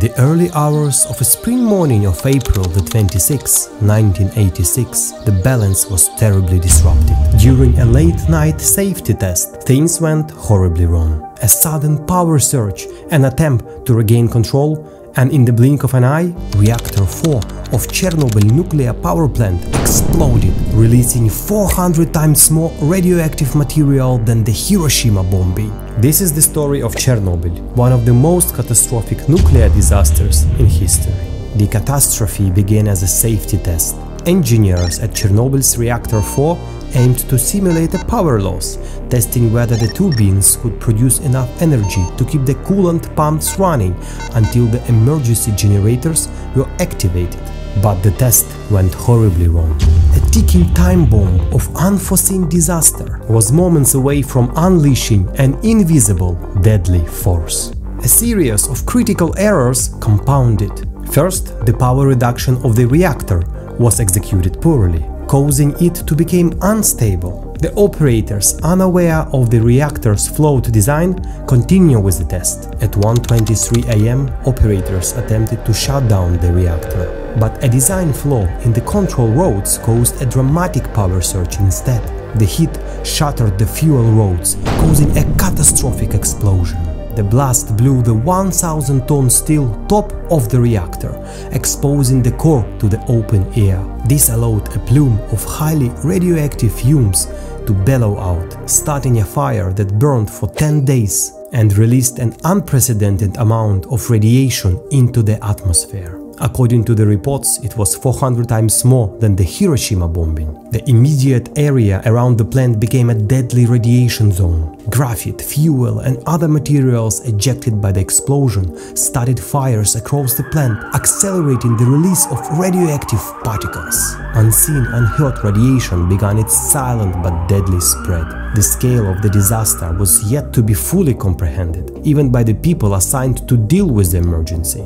the early hours of a spring morning of April the 26, 1986, the balance was terribly disrupted. During a late night safety test, things went horribly wrong. A sudden power surge, an attempt to regain control, and in the blink of an eye, reactor 4 of Chernobyl nuclear power plant exploded, releasing 400 times more radioactive material than the Hiroshima bombing. This is the story of Chernobyl, one of the most catastrophic nuclear disasters in history. The catastrophe began as a safety test. Engineers at Chernobyl's reactor 4 aimed to simulate a power loss, testing whether the turbines could produce enough energy to keep the coolant pumps running until the emergency generators were activated. But the test went horribly wrong. A ticking time bomb of unforeseen disaster was moments away from unleashing an invisible, deadly force. A series of critical errors compounded. First, the power reduction of the reactor was executed poorly, causing it to become unstable. The operators, unaware of the reactor's flawed design, continue with the test. At 1.23 am, operators attempted to shut down the reactor. But a design flaw in the control rods caused a dramatic power surge instead. The heat shattered the fuel rods, causing a catastrophic explosion. The blast blew the 1000 ton steel top of the reactor, exposing the core to the open air. This allowed a plume of highly radioactive fumes to bellow out, starting a fire that burned for 10 days and released an unprecedented amount of radiation into the atmosphere. According to the reports, it was 400 times more than the Hiroshima bombing. The immediate area around the plant became a deadly radiation zone. Graphite, fuel and other materials ejected by the explosion started fires across the plant, accelerating the release of radioactive particles. Unseen, unheard radiation began its silent but deadly spread. The scale of the disaster was yet to be fully comprehended, even by the people assigned to deal with the emergency.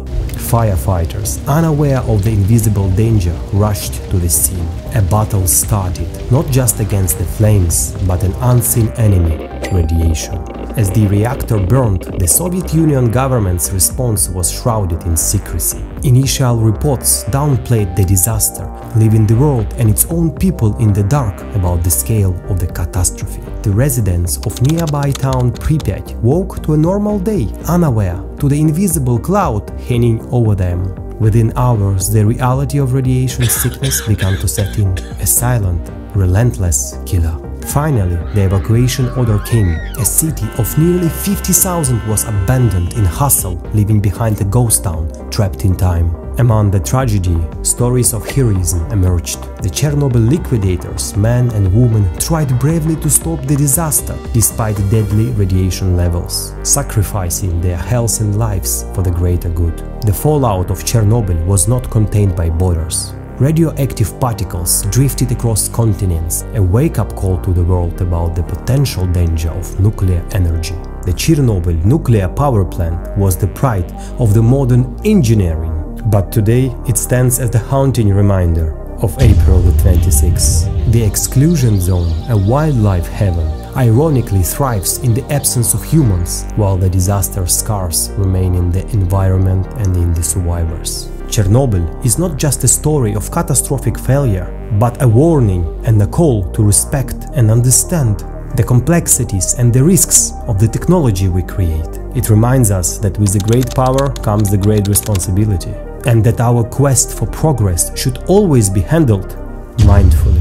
Firefighters, unaware of the invisible danger, rushed to the scene. A battle started, not just against the flames, but an unseen enemy, radiation. As the reactor burned, the Soviet Union government's response was shrouded in secrecy. Initial reports downplayed the disaster, leaving the world and its own people in the dark about the scale of the catastrophe. The residents of nearby town Pripyat woke to a normal day, unaware to the invisible cloud hanging over them. Within hours, the reality of radiation sickness began to set in, a silent, relentless killer. Finally, the evacuation order came. A city of nearly 50,000 was abandoned in hustle, leaving behind a ghost town trapped in time. Among the tragedy, stories of heroism emerged. The Chernobyl liquidators, men and women, tried bravely to stop the disaster despite deadly radiation levels, sacrificing their health and lives for the greater good. The fallout of Chernobyl was not contained by borders. Radioactive particles drifted across continents, a wake-up call to the world about the potential danger of nuclear energy. The Chernobyl nuclear power plant was the pride of the modern engineering, but today it stands as the haunting reminder of April the 26th. The exclusion zone, a wildlife heaven, ironically thrives in the absence of humans, while the disaster scars remain in the environment and in the survivors. Chernobyl is not just a story of catastrophic failure, but a warning and a call to respect and understand the complexities and the risks of the technology we create. It reminds us that with the great power comes the great responsibility, and that our quest for progress should always be handled mindfully.